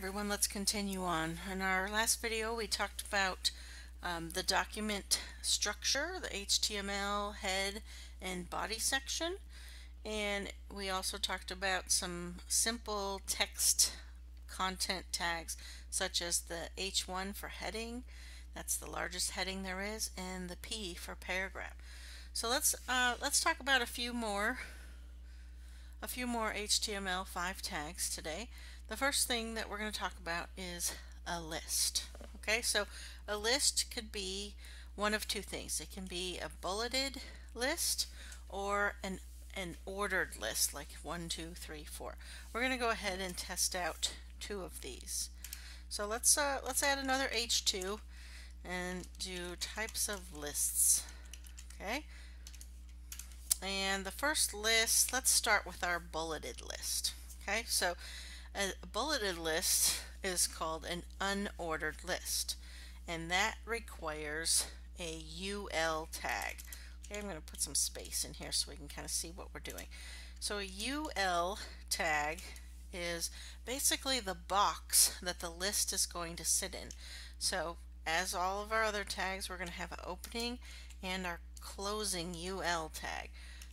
everyone, let's continue on. In our last video we talked about um, the document structure, the HTML head and body section and we also talked about some simple text content tags such as the H1 for heading, that's the largest heading there is, and the P for paragraph. So let's uh, let's talk about a few more a few more HTML5 tags today. The first thing that we're going to talk about is a list. Okay, so a list could be one of two things. It can be a bulleted list or an an ordered list like one, two, three, four. We're going to go ahead and test out two of these. So let's uh, let's add another H2 and do types of lists. Okay. And the first list, let's start with our bulleted list. Okay, so a bulleted list is called an unordered list, and that requires a UL tag. Okay, I'm going to put some space in here so we can kind of see what we're doing. So a UL tag is basically the box that the list is going to sit in. So as all of our other tags, we're going to have an opening and our closing UL tag.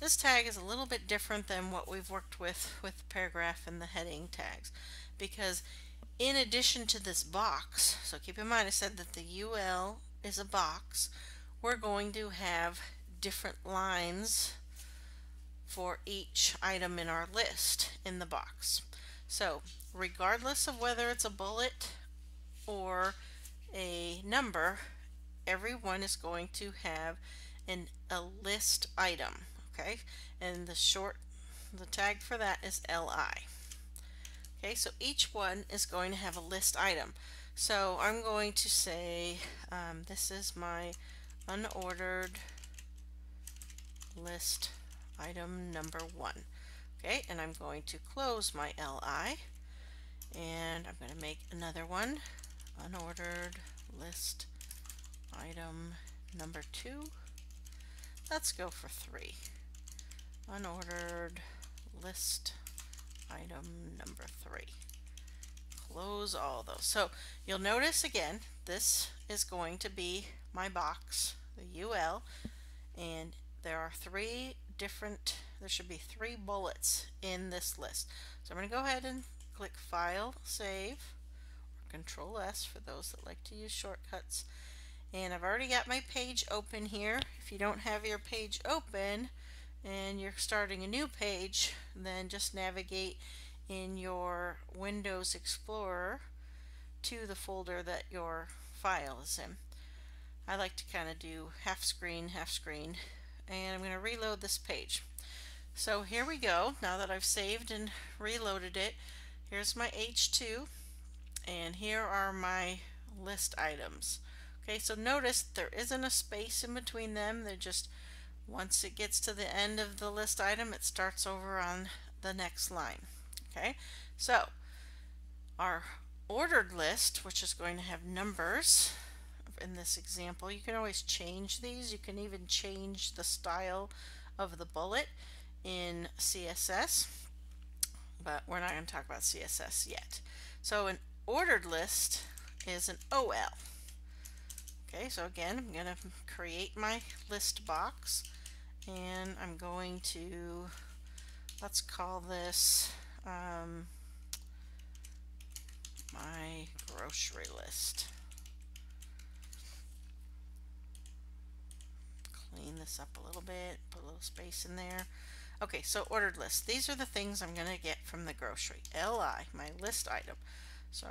This tag is a little bit different than what we've worked with with paragraph and the heading tags because in addition to this box, so keep in mind I said that the UL is a box, we're going to have different lines for each item in our list in the box. So regardless of whether it's a bullet or a number, everyone is going to have an, a list item okay? And the short the tag for that is li okay so each one is going to have a list item. So I'm going to say um, this is my unordered list item number one. Okay and I'm going to close my li and I'm going to make another one. Unordered list item number two. Let's go for three unordered list item number three. Close all those. So you'll notice again, this is going to be my box, the UL, and there are three different, there should be three bullets in this list. So I'm going to go ahead and click File, Save, or Control S for those that like to use shortcuts. And I've already got my page open here. If you don't have your page open, and you're starting a new page, then just navigate in your Windows Explorer to the folder that your file is in. I like to kind of do half screen, half screen, and I'm going to reload this page. So here we go. Now that I've saved and reloaded it, here's my H2, and here are my list items. Okay, so notice there isn't a space in between them. They're just once it gets to the end of the list item, it starts over on the next line. Okay, so our ordered list, which is going to have numbers in this example, you can always change these. You can even change the style of the bullet in CSS, but we're not going to talk about CSS yet. So an ordered list is an OL. Okay, so again, I'm going to create my list box and I'm going to let's call this um, my grocery list. Clean this up a little bit put a little space in there. Okay so ordered list. These are the things I'm gonna get from the grocery. LI my list item. So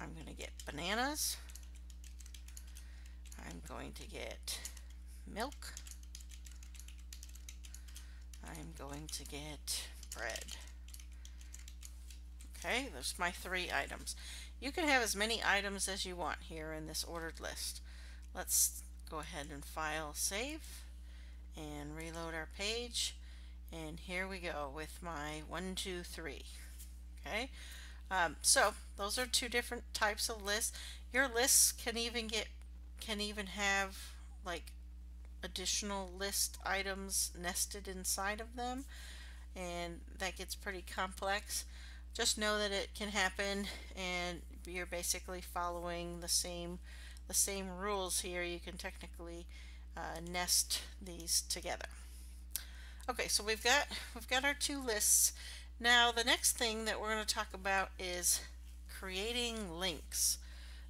I'm gonna get bananas. I'm going to get milk I'm going to get bread. Okay, there's my three items. You can have as many items as you want here in this ordered list. Let's go ahead and file save and reload our page and here we go with my one two three okay um, so those are two different types of lists your lists can even get can even have like additional list items nested inside of them and that gets pretty complex. just know that it can happen and you're basically following the same the same rules here. You can technically uh, nest these together. Okay, so we've got we've got our two lists. Now the next thing that we're going to talk about is creating links.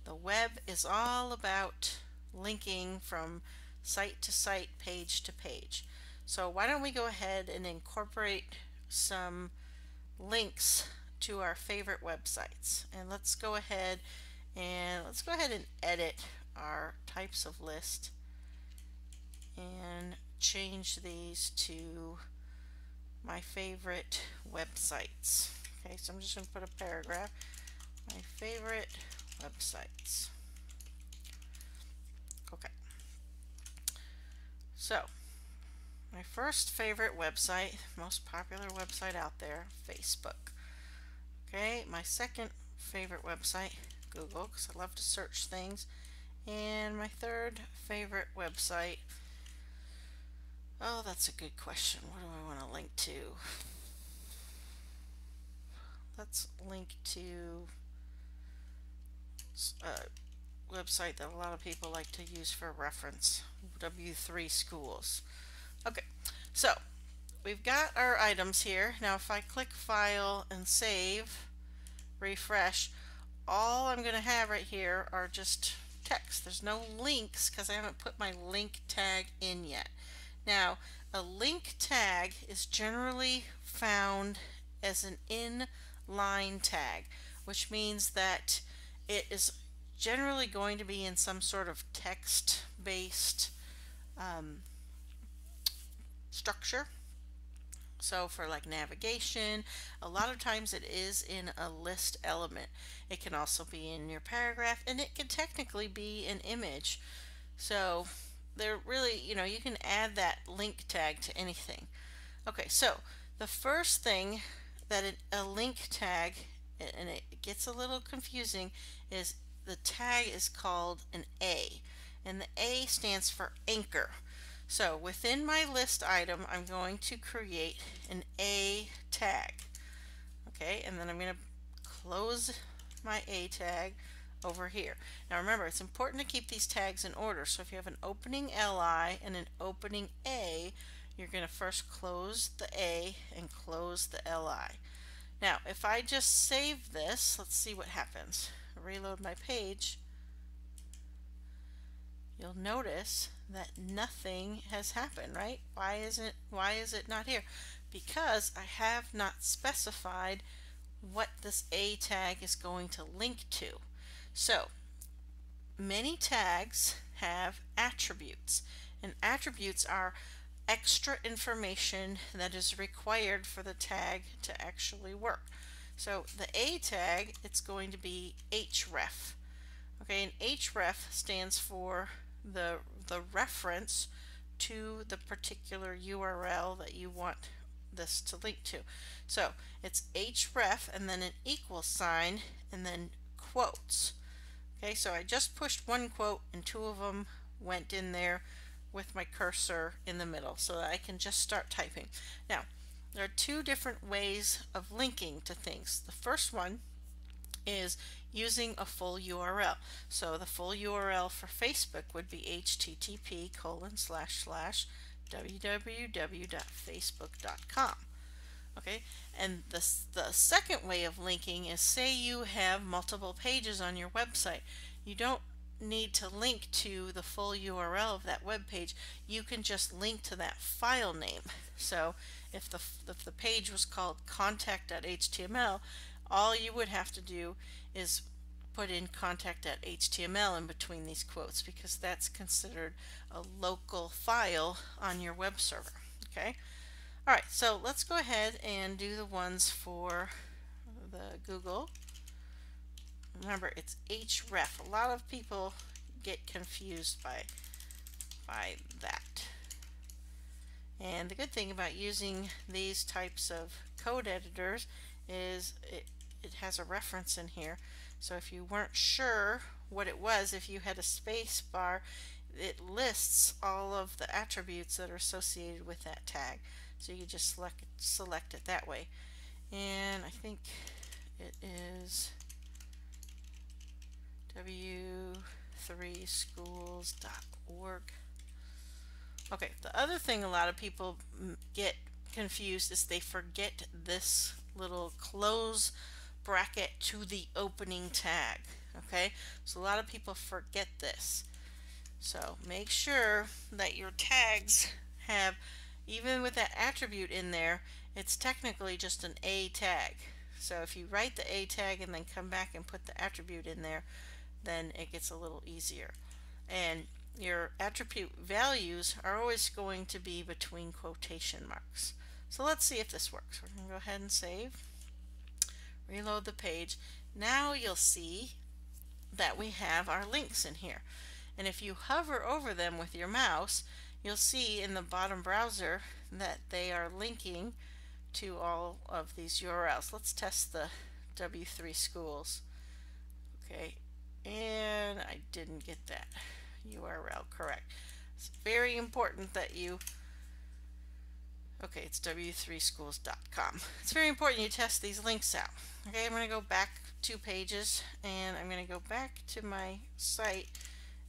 The web is all about linking from site to site, page to page. So why don't we go ahead and incorporate some links to our favorite websites. And let's go ahead and let's go ahead and edit our types of list and change these to my favorite websites. Okay, so I'm just going to put a paragraph. My favorite websites. Okay. So, my first favorite website, most popular website out there, Facebook. Okay, my second favorite website, Google, because I love to search things. And my third favorite website, oh, that's a good question. What do I want to link to? Let's link to a website that a lot of people like to use for reference, W3 Schools. Okay, so we've got our items here. Now if I click File and Save, refresh, all I'm going to have right here are just text. There's no links because I haven't put my link tag in yet. Now, a link tag is generally found as an inline tag, which means that it is generally going to be in some sort of text-based um, structure. So for like navigation, a lot of times it is in a list element. It can also be in your paragraph and it can technically be an image. So they're really, you know, you can add that link tag to anything. Okay, so the first thing that it, a link tag, and it gets a little confusing, is the tag is called an A. And the A stands for anchor. So within my list item, I'm going to create an A tag. Okay, and then I'm going to close my A tag over here. Now remember, it's important to keep these tags in order. So if you have an opening LI and an opening A, you're going to first close the A and close the LI. Now, if I just save this, let's see what happens. Reload my page you'll notice that nothing has happened, right? Why isn't why is it not here? Because I have not specified what this A tag is going to link to. So many tags have attributes and attributes are extra information that is required for the tag to actually work. So the A tag, it's going to be href. Okay, and href stands for the, the reference to the particular URL that you want this to link to. So it's href and then an equal sign and then quotes. Okay, so I just pushed one quote and two of them went in there with my cursor in the middle so that I can just start typing. Now, there are two different ways of linking to things. The first one is using a full URL. So the full URL for Facebook would be http colon slash slash www.facebook.com. Okay, and the, the second way of linking is say you have multiple pages on your website. You don't need to link to the full URL of that web page. You can just link to that file name. So if the, if the page was called contact.html, all you would have to do is put in contact.html in between these quotes because that's considered a local file on your web server. Okay. All right, so let's go ahead and do the ones for the Google. Remember, it's href. A lot of people get confused by by that. And the good thing about using these types of code editors is it it has a reference in here. So if you weren't sure what it was, if you had a space bar, it lists all of the attributes that are associated with that tag. So you just select, select it that way. And I think it is w3schools.org. Okay, the other thing a lot of people get confused is they forget this little close bracket to the opening tag. Okay, so a lot of people forget this. So make sure that your tags have, even with that attribute in there, it's technically just an A tag. So if you write the A tag and then come back and put the attribute in there, then it gets a little easier. And your attribute values are always going to be between quotation marks. So let's see if this works. We're going to go ahead and save, reload the page. Now you'll see that we have our links in here. And if you hover over them with your mouse, you'll see in the bottom browser that they are linking to all of these URLs. Let's test the W3 schools. Okay, and I didn't get that. URL correct. It's very important that you okay it's w3schools.com it's very important you test these links out. Okay I'm going to go back two pages and I'm going to go back to my site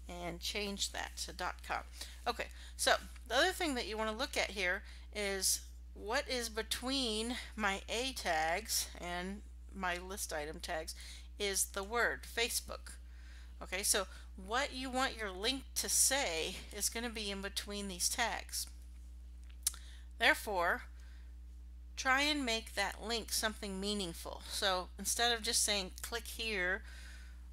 and change that to .com okay so the other thing that you want to look at here is what is between my A tags and my list item tags is the word Facebook. Okay, so what you want your link to say is going to be in between these tags. Therefore, try and make that link something meaningful. So instead of just saying click here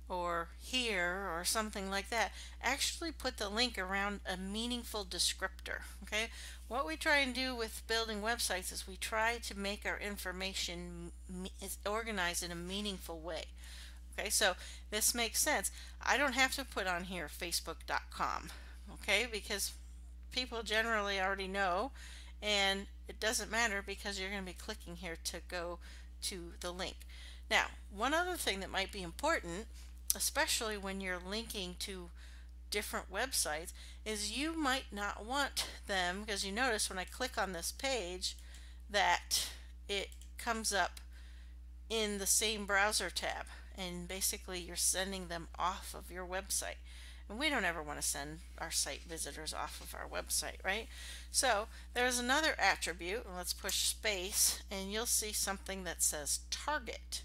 or here or something like that, actually put the link around a meaningful descriptor. Okay, what we try and do with building websites is we try to make our information organized in a meaningful way. Okay, so this makes sense. I don't have to put on here facebook.com, okay, because people generally already know and it doesn't matter because you're going to be clicking here to go to the link. Now, one other thing that might be important, especially when you're linking to different websites, is you might not want them, because you notice when I click on this page that it comes up in the same browser tab and basically you're sending them off of your website. And we don't ever want to send our site visitors off of our website, right? So there's another attribute, and let's push space, and you'll see something that says target.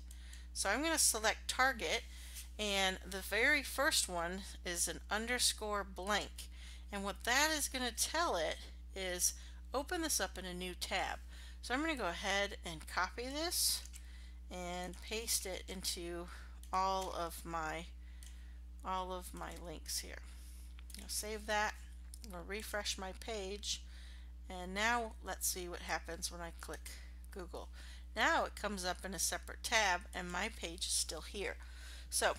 So I'm going to select target, and the very first one is an underscore blank. And what that is going to tell it is open this up in a new tab. So I'm going to go ahead and copy this and paste it into all of my all of my links here. I'll save that. I'll refresh my page and now let's see what happens when I click Google. Now it comes up in a separate tab and my page is still here. So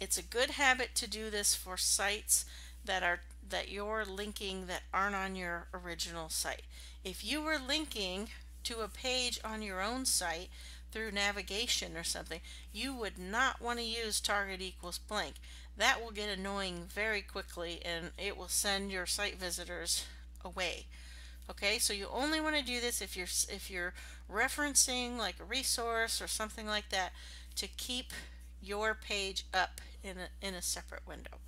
it's a good habit to do this for sites that are that you're linking that aren't on your original site. If you were linking to a page on your own site through navigation or something, you would not want to use target equals blank. That will get annoying very quickly and it will send your site visitors away. Okay, so you only want to do this if you're if you're referencing like a resource or something like that to keep your page up in a, in a separate window.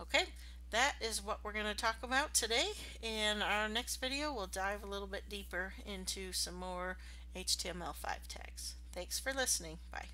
Okay, that is what we're going to talk about today. In our next video, we'll dive a little bit deeper into some more HTML5 tags. Thanks for listening. Bye.